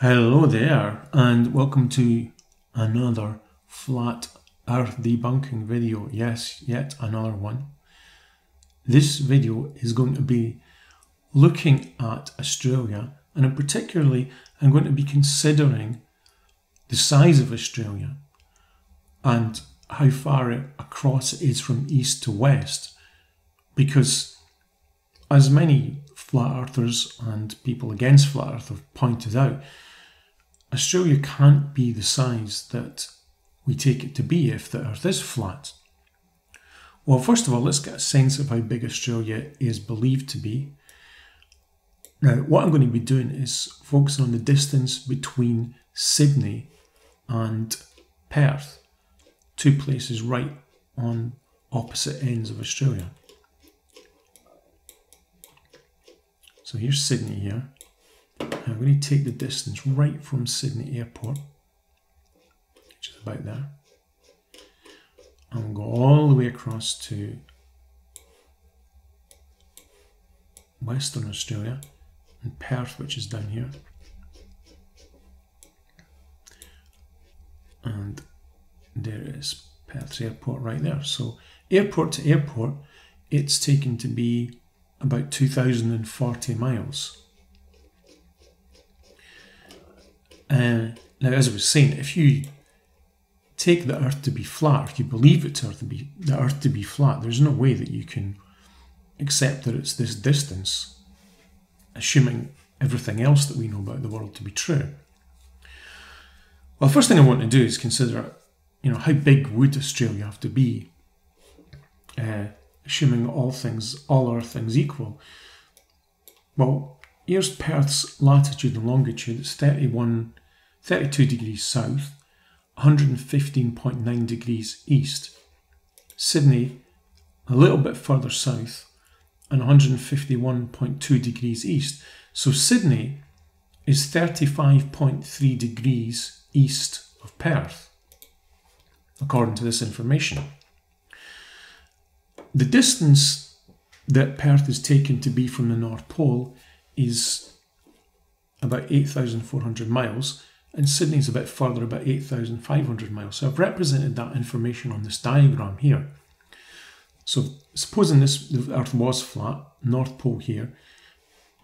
Hello there, and welcome to another flat earth debunking video. Yes, yet another one. This video is going to be looking at Australia, and in particularly, I'm going to be considering the size of Australia and how far across it is from east to west, because as many flat earthers and people against flat earth have pointed out, Australia can't be the size that we take it to be if the earth is flat. Well, first of all, let's get a sense of how big Australia is believed to be. Now, what I'm going to be doing is focusing on the distance between Sydney and Perth, two places right on opposite ends of Australia. So here's Sydney here. I'm going to take the distance right from Sydney Airport, which is about there, and go all the way across to Western Australia and Perth, which is down here. And there is Perth's airport right there. So airport to airport, it's taken to be about 2,040 miles. Uh, now, as I was saying, if you take the Earth to be flat, if you believe it to Earth to be the Earth to be flat, there's no way that you can accept that it's this distance, assuming everything else that we know about the world to be true. Well, the first thing I want to do is consider, you know, how big would Australia have to be, uh, assuming all things, all other things equal. Well, here's Perth's latitude and longitude. It's 31 32 degrees south, 115.9 degrees east. Sydney, a little bit further south, and 151.2 degrees east. So Sydney is 35.3 degrees east of Perth, according to this information. The distance that Perth is taken to be from the North Pole is about 8,400 miles, and Sydney's a bit further, about 8,500 miles. So I've represented that information on this diagram here. So supposing this the Earth was flat, North Pole here,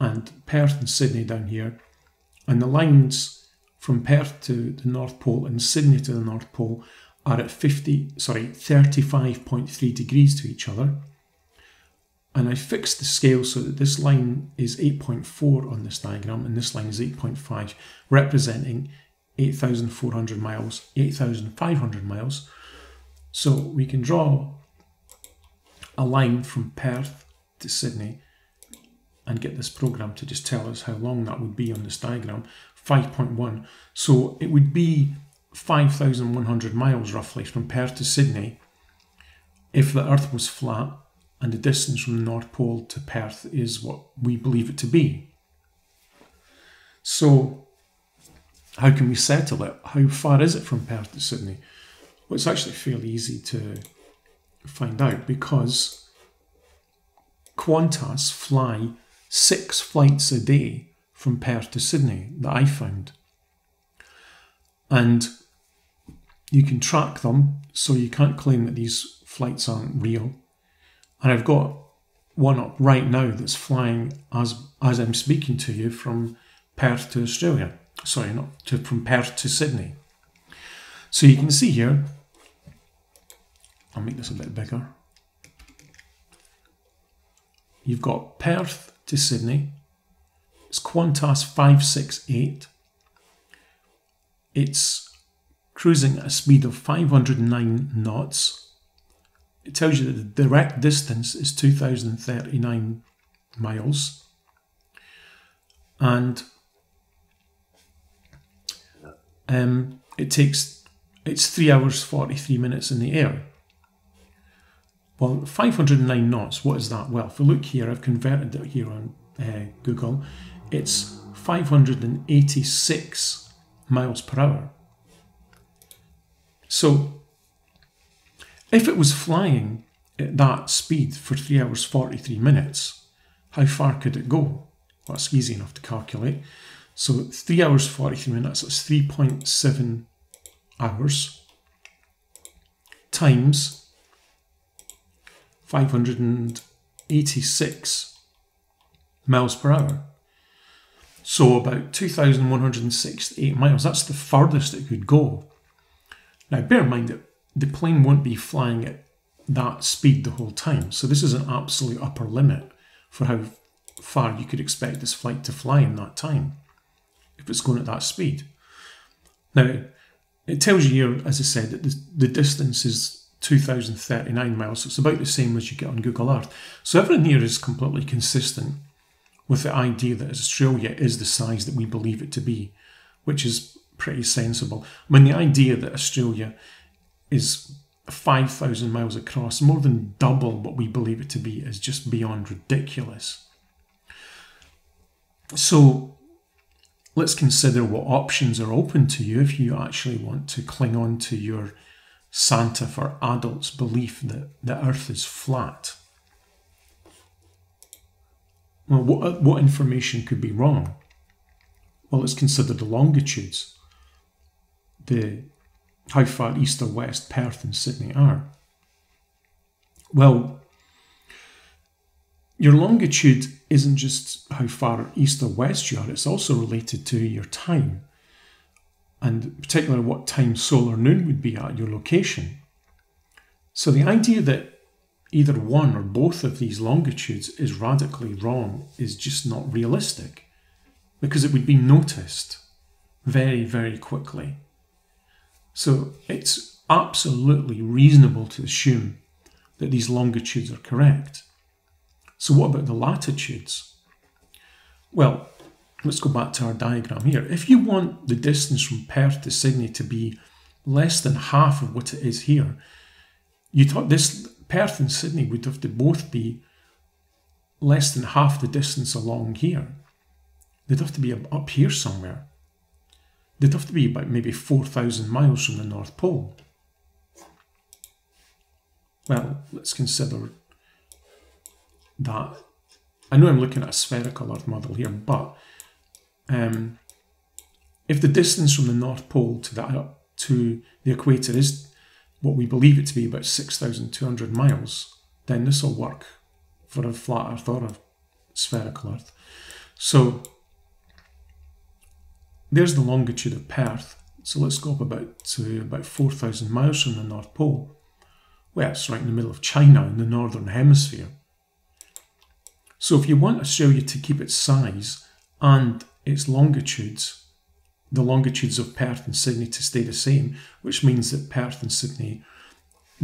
and Perth and Sydney down here, and the lines from Perth to the North Pole and Sydney to the North Pole are at 50, sorry, 35.3 degrees to each other. And I fixed the scale so that this line is 8.4 on this diagram and this line is 8.5, representing 8,400 miles, 8,500 miles. So we can draw a line from Perth to Sydney and get this program to just tell us how long that would be on this diagram, 5.1. So it would be 5,100 miles roughly from Perth to Sydney if the Earth was flat and the distance from the North Pole to Perth is what we believe it to be. So, how can we settle it? How far is it from Perth to Sydney? Well, it's actually fairly easy to find out because Qantas fly six flights a day from Perth to Sydney that I found. And you can track them, so you can't claim that these flights aren't real. And I've got one up right now that's flying as as I'm speaking to you from Perth to Australia. Sorry, not to from Perth to Sydney. So you can see here, I'll make this a bit bigger. You've got Perth to Sydney. It's Qantas 568. It's cruising at a speed of 509 knots it tells you that the direct distance is 2,039 miles. And um, it takes, it's 3 hours 43 minutes in the air. Well, 509 knots, what is that? Well, if we look here, I've converted it here on uh, Google. It's 586 miles per hour. So if it was flying at that speed for 3 hours 43 minutes, how far could it go? Well, that's easy enough to calculate. So 3 hours 43 minutes, that's 3.7 hours times 586 miles per hour. So about 2,168 miles. That's the furthest it could go. Now, bear in mind that the plane won't be flying at that speed the whole time. So this is an absolute upper limit for how far you could expect this flight to fly in that time if it's going at that speed. Now, it tells you here, as I said, that the, the distance is 2,039 miles. So it's about the same as you get on Google Earth. So everything here is completely consistent with the idea that Australia is the size that we believe it to be, which is pretty sensible. I mean, the idea that Australia is 5,000 miles across, more than double what we believe it to be, is just beyond ridiculous. So let's consider what options are open to you if you actually want to cling on to your Santa for adults belief that the earth is flat. Well, what, uh, what information could be wrong? Well, let's consider the longitudes, the how far east or west Perth and Sydney are. Well, your longitude isn't just how far east or west you are, it's also related to your time, and particularly what time solar noon would be at your location. So the idea that either one or both of these longitudes is radically wrong is just not realistic because it would be noticed very, very quickly. So it's absolutely reasonable to assume that these longitudes are correct. So, what about the latitudes? Well, let's go back to our diagram here. If you want the distance from Perth to Sydney to be less than half of what it is here, you thought this Perth and Sydney would have to both be less than half the distance along here. They'd have to be up here somewhere. They'd have to be about maybe 4,000 miles from the North Pole. Well, let's consider that. I know I'm looking at a spherical Earth model here, but um, if the distance from the North Pole to the, to the equator is what we believe it to be about 6,200 miles, then this will work for a flat Earth or a spherical Earth. So there's the longitude of Perth. So let's go up about to about 4,000 miles from the North Pole. Well, it's right in the middle of China in the Northern Hemisphere. So if you want Australia to keep its size and its longitudes, the longitudes of Perth and Sydney to stay the same, which means that Perth and Sydney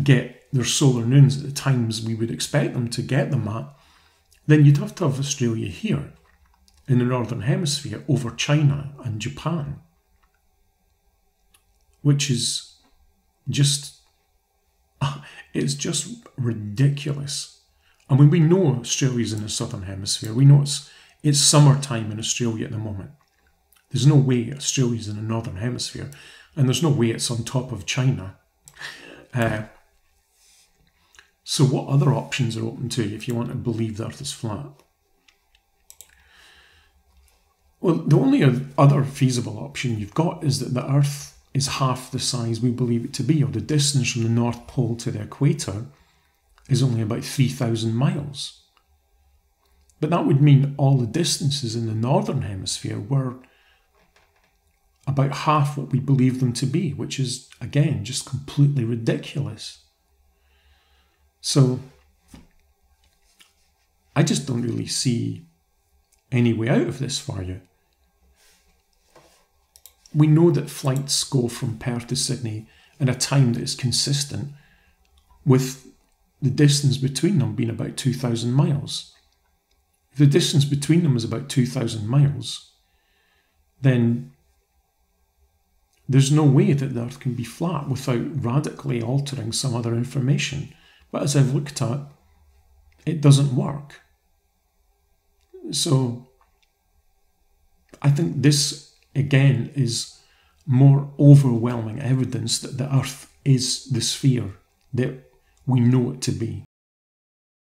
get their solar noons at the times we would expect them to get them at, then you'd have to have Australia here in the Northern Hemisphere over China and Japan, which is just, it's just ridiculous. I mean, we know Australia's in the Southern Hemisphere. We know it's, it's summertime in Australia at the moment. There's no way Australia's in the Northern Hemisphere, and there's no way it's on top of China. Uh, so, what other options are open to you if you want to believe the Earth is flat? Well, the only other feasible option you've got is that the Earth is half the size we believe it to be, or the distance from the North Pole to the equator is only about 3,000 miles. But that would mean all the distances in the Northern Hemisphere were about half what we believe them to be, which is, again, just completely ridiculous. So, I just don't really see any way out of this for you we know that flights go from Perth to Sydney in a time that is consistent with the distance between them being about 2,000 miles. If the distance between them is about 2,000 miles, then there's no way that the Earth can be flat without radically altering some other information. But as I've looked at, it doesn't work. So I think this again is more overwhelming evidence that the Earth is the sphere that we know it to be.